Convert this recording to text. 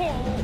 错误。